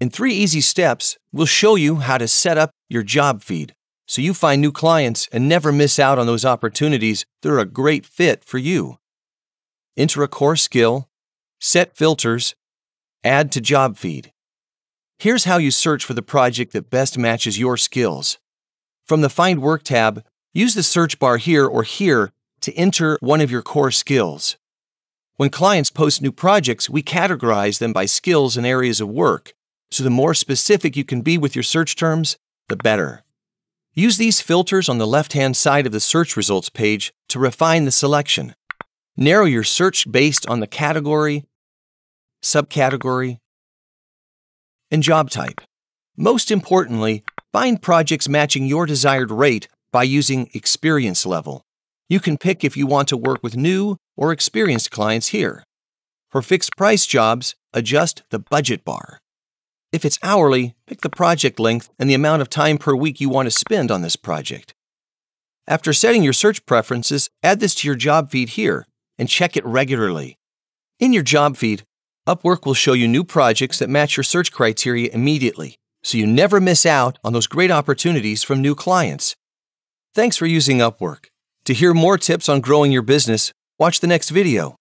In three easy steps, we'll show you how to set up your job feed so you find new clients and never miss out on those opportunities that are a great fit for you. Enter a core skill, set filters, add to job feed. Here's how you search for the project that best matches your skills. From the Find Work tab, use the search bar here or here to enter one of your core skills. When clients post new projects, we categorize them by skills and areas of work, so the more specific you can be with your search terms, the better. Use these filters on the left-hand side of the search results page to refine the selection. Narrow your search based on the category, subcategory, and job type. Most importantly, find projects matching your desired rate by using experience level. You can pick if you want to work with new or experienced clients here. For fixed price jobs, adjust the budget bar. If it's hourly, pick the project length and the amount of time per week you want to spend on this project. After setting your search preferences, add this to your job feed here and check it regularly. In your job feed, Upwork will show you new projects that match your search criteria immediately, so you never miss out on those great opportunities from new clients. Thanks for using Upwork. To hear more tips on growing your business, watch the next video.